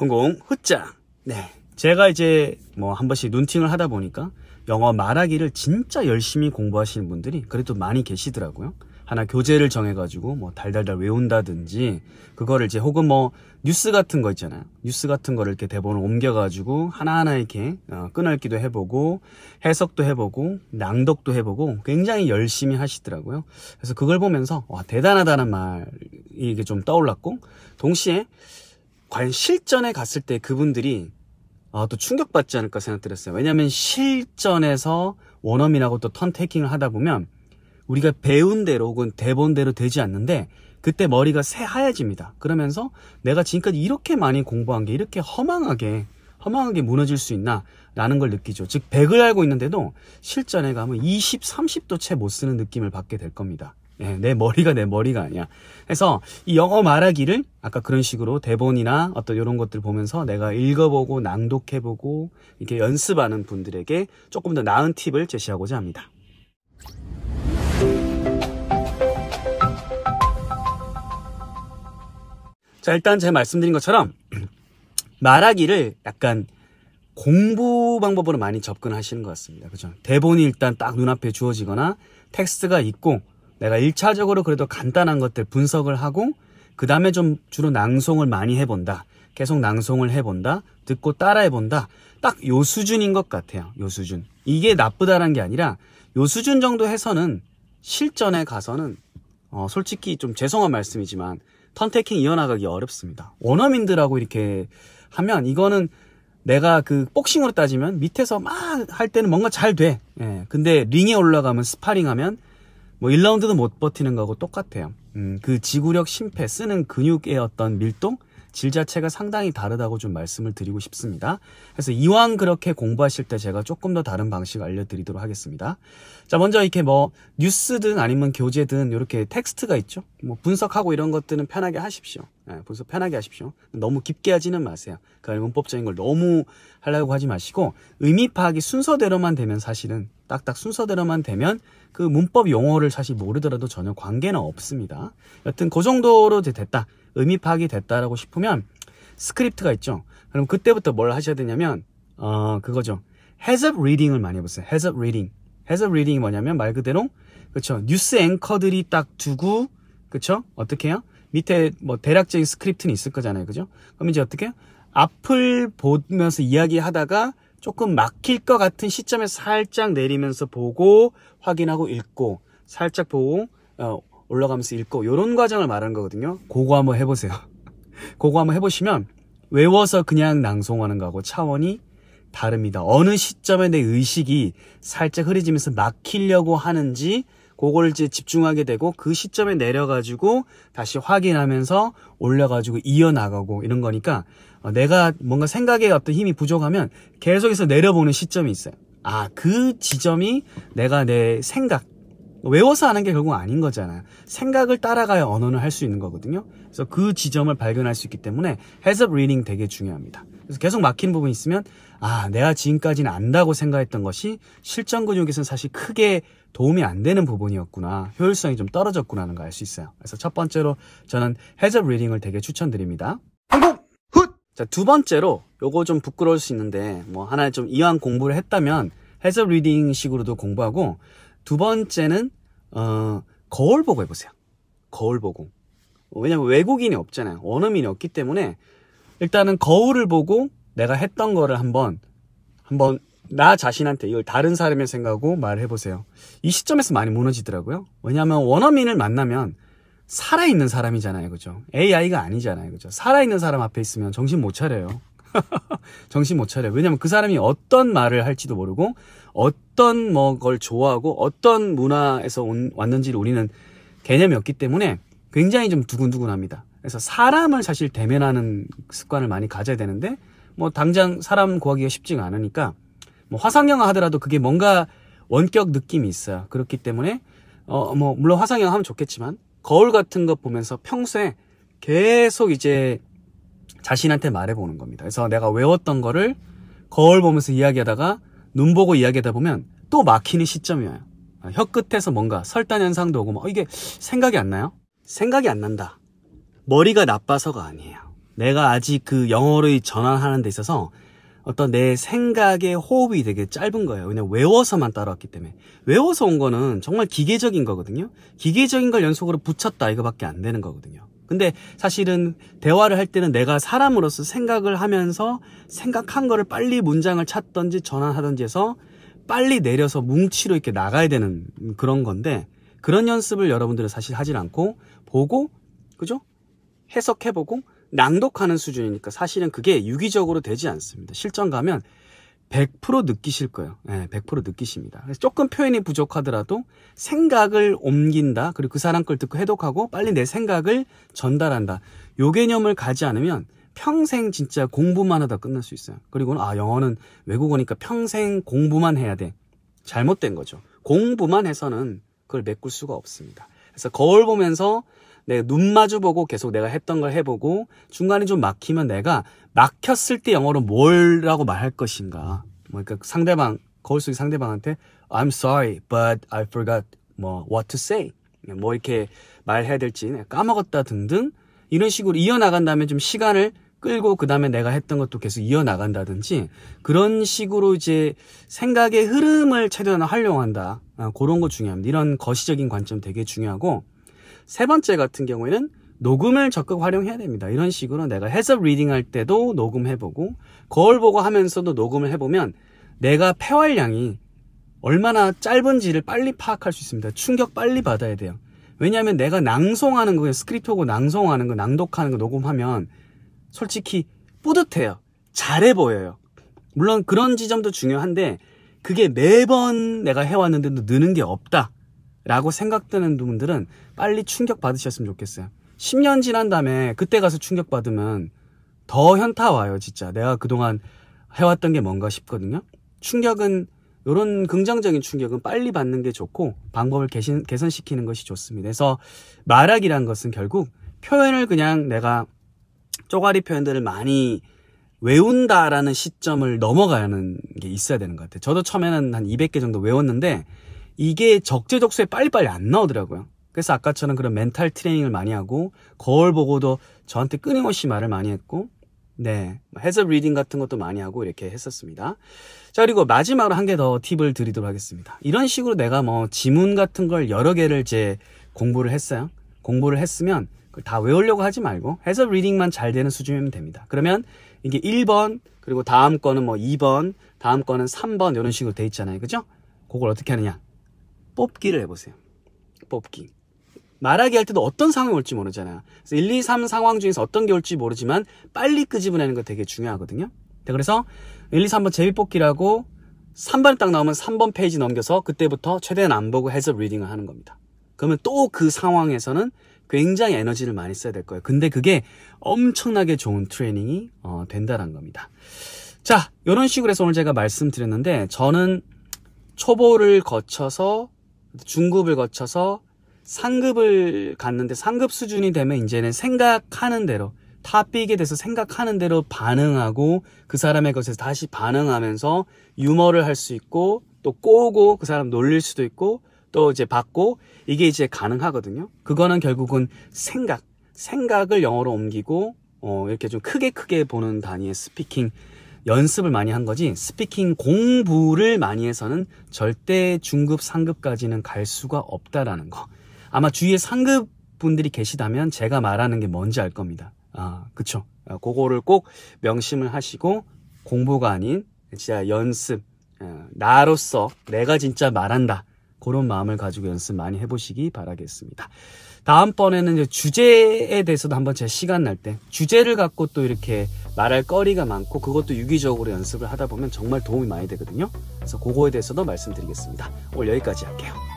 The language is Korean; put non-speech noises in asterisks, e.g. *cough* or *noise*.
공공 후짜. 네. 제가 이제 뭐 한 번씩 눈팅을 하다 보니까 영어 말하기를 진짜 열심히 공부하시는 분들이 그래도 많이 계시더라고요. 하나 교재를 정해가지고 뭐 달달달 외운다든지 그거를 이제 혹은 뭐 뉴스 같은 거 있잖아요. 뉴스 같은 거를 이렇게 대본을 옮겨가지고 하나하나 이렇게 어, 끊을기도 해보고 해석도 해보고 낭독도 해보고 굉장히 열심히 하시더라고요. 그래서 그걸 보면서 와 대단하다는 말이 이게 좀 떠올랐고 동시에 과연 실전에 갔을 때 그분들이 아, 또 충격받지 않을까 생각들었어요. 왜냐하면 실전에서 원어민하고 또 턴테이킹을 하다 보면 우리가 배운 대로 혹은 대본대로 되지 않는데 그때 머리가 새하얘집니다. 그러면서 내가 지금까지 이렇게 많이 공부한 게 이렇게 허망하게 허망하게 무너질 수 있나 라는 걸 느끼죠. 즉 100을 알고 있는데도 실전에 가면 20, 30도 채 못 쓰는 느낌을 받게 될 겁니다. 예, 내 머리가 내 머리가 아니야. 그래서 이 영어 말하기를 아까 그런 식으로 대본이나 어떤 이런 것들 보면서 내가 읽어보고 낭독해보고 이렇게 연습하는 분들에게 조금 더 나은 팁을 제시하고자 합니다. 자, 일단 제가 말씀드린 것처럼 *clears throat* 말하기를 약간 공부 방법으로 많이 접근하시는 것 같습니다. 그죠? 대본이 일단 딱 눈앞에 주어지거나 텍스트가 있고 내가 1차적으로 그래도 간단한 것들 분석을 하고 그 다음에 좀 주로 낭송을 많이 해본다. 계속 낭송을 해본다. 듣고 따라해본다. 딱 요 수준인 것 같아요. 요 수준. 이게 나쁘다는 게 아니라 요 수준 정도 해서는 실전에 가서는 어, 솔직히 좀 죄송한 말씀이지만 턴테킹 이어나가기 어렵습니다. 원어민들하고 이렇게 하면 이거는 내가 그 복싱으로 따지면 밑에서 막 할 때는 뭔가 잘 돼. 예. 근데 링에 올라가면 스파링하면 뭐 1라운드도 못 버티는 거하고 똑같아요. 음, 그 지구력 심폐 쓰는 근육의 어떤 밀도 질 자체가 상당히 다르다고 좀 말씀을 드리고 싶습니다. 그래서 이왕 그렇게 공부하실 때 제가 조금 더 다른 방식 알려드리도록 하겠습니다. 자, 먼저 이렇게 뭐 뉴스든 아니면 교재든 이렇게 텍스트가 있죠. 뭐 분석하고 이런 것들은 편하게 하십시오. 네, 분석 편하게 하십시오. 너무 깊게 하지는 마세요. 그 문법적인 걸 너무 하려고 하지 마시고 의미 파악이 순서대로만 되면 사실은 딱딱 순서대로만 되면 그 문법 용어를 사실 모르더라도 전혀 관계는 없습니다. 여튼 그 정도로 됐다. 의미 파악이 됐다라고 싶으면 스크립트가 있죠. 그럼 그때부터 뭘 하셔야 되냐면 어 그거죠. heads up reading을 많이 해보세요. heads up reading. heads up reading이 뭐냐면 말 그대로 그렇죠. 뉴스 앵커들이 딱 두고 그렇죠. 어떻게 해요? 밑에 뭐 대략적인 스크립트는 있을 거잖아요. 그죠? 그럼 이제 어떻게 해요? 앞을 보면서 이야기하다가 조금 막힐 것 같은 시점에서 살짝 내리면서 보고 확인하고 읽고 살짝 보고 어, 올라가면서 읽고 이런 과정을 말하는 거거든요. 그거 한번 해보세요. *laughs* 그거 한번 해보시면 외워서 그냥 낭송하는 거하고 차원이 다릅니다. 어느 시점에 내 의식이 살짝 흐려지면서 막히려고 하는지 그걸 이제 집중하게 되고 그 시점에 내려가지고 다시 확인하면서 올려가지고 이어나가고 이런 거니까 어, 내가 뭔가 생각에 어떤 힘이 부족하면 계속해서 내려보는 시점이 있어요. 아, 그 지점이 내가 내 생각, 외워서 하는 게 결국 아닌 거잖아요. 생각을 따라가야 언어를 할수 있는 거거든요. 그래서 그 지점을 발견할 수 있기 때문에 up reading 되게 중요합니다. 그래서 계속 막히는 부분이 있으면 아 내가 지금까지는 안다고 생각했던 것이 실전 근육에서는 사실 크게 도움이 안 되는 부분이었구나 효율성이 좀 떨어졌구나 하는 걸 알 수 있어요 그래서 첫 번째로 저는 up reading을 되게 추천드립니다 한국 훗! 자 두 번째로 요거 좀 부끄러울 수 있는데 뭐 하나 좀 이왕 공부를 했다면 heads up reading 식으로도 공부하고 두 번째는 어 거울 보고 해보세요 거울 보고 왜냐면 외국인이 없잖아요 원어민이 없기 때문에 일단은 거울을 보고 내가 했던 거를 한번 한번 나 자신한테 이걸 다른 사람의 생각하고 말을 해보세요. 이 시점에서 많이 무너지더라고요. 왜냐하면 원어민을 만나면 살아있는 사람이잖아요. 그죠? AI가 아니잖아요. 그죠? 살아있는 사람 앞에 있으면 정신 못 차려요. *laughs* 정신 못 차려요. 왜냐면 그 사람이 어떤 말을 할지도 모르고 어떤 뭐 걸 좋아하고 어떤 문화에서 온, 왔는지를 우리는 개념이 없기 때문에 굉장히 좀 두근두근합니다. 그래서 사람을 사실 대면하는 습관을 많이 가져야 되는데 뭐 당장 사람 구하기가 쉽지가 않으니까 뭐 화상영화 하더라도 그게 뭔가 원격 느낌이 있어요. 그렇기 때문에 어 뭐 물론 화상영화 하면 좋겠지만 거울 같은 거 보면서 평소에 계속 이제 자신한테 말해보는 겁니다. 그래서 내가 외웠던 거를 거울 보면서 이야기하다가 눈 보고 이야기하다 보면 또 막히는 시점이 와요. 혀 끝에서 뭔가 설단 현상도 오고 뭐 이게 생각이 안 나요? 생각이 안 난다. 머리가 나빠서가 아니에요. 내가 아직 그 영어를 전환하는 데 있어서 어떤 내 생각의 호흡이 되게 짧은 거예요. 그냥 외워서만 따라왔기 때문에. 외워서 온 거는 정말 기계적인 거거든요. 기계적인 걸 연속으로 붙였다 이거밖에 안 되는 거거든요. 근데 사실은 대화를 할 때는 내가 사람으로서 생각을 하면서 생각한 거를 빨리 문장을 찾던지 전환하던지 해서 빨리 내려서 뭉치로 이렇게 나가야 되는 그런 건데 그런 연습을 여러분들은 사실 하질 않고 보고 그죠? 해석해보고 낭독하는 수준이니까 사실은 그게 유기적으로 되지 않습니다. 실전 가면 100% 느끼실 거예요. 네, 100% 느끼십니다. 그래서 조금 표현이 부족하더라도 생각을 옮긴다. 그리고 그 사람 걸 듣고 해독하고 빨리 내 생각을 전달한다. 요 개념을 가지 않으면 평생 진짜 공부만 하다 끝날 수 있어요. 그리고는 아 영어는 외국어니까 평생 공부만 해야 돼. 잘못된 거죠. 공부만 해서는 그걸 메꿀 수가 없습니다. 그래서 거울 보면서 내가 눈 마주 보고 계속 내가 했던 걸 해보고 중간에 좀 막히면 내가 막혔을 때 영어로 뭐라고 말할 것인가. 뭐 그러니까 상대방 거울 속의 상대방한테 I'm sorry, but I forgot 뭐 what to say. 뭐 이렇게 말해야 될지 까먹었다 등등 이런 식으로 이어나간 다음에 좀 시간을 끌고 그 다음에 내가 했던 것도 계속 이어나간다든지 그런 식으로 이제 생각의 흐름을 최대한 활용한다. 아, 그런 거 중요합니다. 이런 거시적인 관점 되게 중요하고 세 번째 같은 경우에는 녹음을 적극 활용해야 됩니다. 이런 식으로 내가 heads up reading 할 때도 녹음해보고 거울 보고 하면서도 녹음을 해보면 내가 폐활량이 얼마나 짧은지를 빨리 파악할 수 있습니다. 충격 빨리 받아야 돼요. 왜냐하면 내가 낭송하는 거, 스크립트고 낭송하는 거, 낭독하는 거 녹음하면 솔직히 뿌듯해요. 잘해 보여요. 물론 그런 지점도 중요한데 그게 매번 내가 해왔는데도 느는 게 없다. 라고 생각되는 분들은 빨리 충격 받으셨으면 좋겠어요. 10년 지난 다음에 그때 가서 충격 받으면 더 현타 와요, 진짜. 내가 그동안 해왔던 게 뭔가 싶거든요. 충격은 이런 긍정적인 충격은 빨리 받는 게 좋고 방법을 개선, 개선시키는 것이 좋습니다. 그래서 말하기란 것은 결국 표현을 그냥 내가 쪼가리 표현들을 많이 외운다라는 시점을 넘어가는 게 있어야 되는 것 같아요. 저도 처음에는 한 200개 정도 외웠는데 이게 적재적소에 빨리빨리 안 나오더라고요. 그래서 아까처럼 그런 멘탈 트레이닝을 많이 하고 거울 보고도 저한테 끊임없이 말을 많이 했고 네 heads up reading 같은 것도 많이 하고 이렇게 했었습니다. 자 그리고 마지막으로 한 개 더 팁을 드리도록 하겠습니다. 이런 식으로 내가 뭐 지문 같은 걸 여러 개를 이제 공부를 했어요. 공부를 했으면 그걸 다 외우려고 하지 말고 heads up reading만 잘 되는 수준이면 됩니다. 그러면 이게 1번 그리고 다음 거는 뭐 2번 다음 거는 3번 이런 식으로 돼 있잖아요. 그죠? 그걸 어떻게 하느냐? 뽑기를 해보세요. 뽑기. 말하기 할 때도 어떤 상황이 올지 모르잖아요. 그래서 1, 2, 3 상황 중에서 어떤 게 올지 모르지만 빨리 끄집어내는 거 되게 중요하거든요. 그래서 1, 2, 3번 제비 뽑기라고 3번 딱 나오면 3번 페이지 넘겨서 그때부터 최대한 안 보고 heads up reading을 하는 겁니다. 그러면 또 그 상황에서는 굉장히 에너지를 많이 써야 될 거예요. 근데 그게 엄청나게 좋은 트레이닝이 어, 된다는 겁니다. 자, 이런 식으로 해서 오늘 제가 말씀드렸는데 저는 초보를 거쳐서 중급을 거쳐서 상급을 갔는데 상급 수준이 되면 이제는 생각하는 대로 탑픽에 대해서 생각하는 대로 반응하고 그 사람의 것에 다시 반응하면서 유머를 할 수 있고 또 꼬고 그 사람 놀릴 수도 있고 또 이제 받고 이게 이제 가능하거든요. 그거는 결국은 생각, 생각을 영어로 옮기고 어 이렇게 좀 크게 크게 보는 단위의 speaking 연습을 많이 한 거지 speaking 공부를 많이 해서는 절대 중급 상급까지는 갈 수가 없다라는 거. 아마 주위에 상급 분들이 계시다면 제가 말하는 게 뭔지 알 겁니다. 아, 그쵸. 아, 그거를 꼭 명심을 하시고 공부가 아닌 진짜 연습, 어, 나로서 내가 진짜 말한다. 그런 마음을 가지고 연습 많이 해보시기 바라겠습니다. 다음번에는 주제에 대해서도 한번 제 시간 날 때 주제를 갖고 또 이렇게 말할 거리가 많고 그것도 유기적으로 연습을 하다 보면 정말 도움이 많이 되거든요. 그래서 그거에 대해서도 말씀드리겠습니다. 오늘 여기까지 할게요.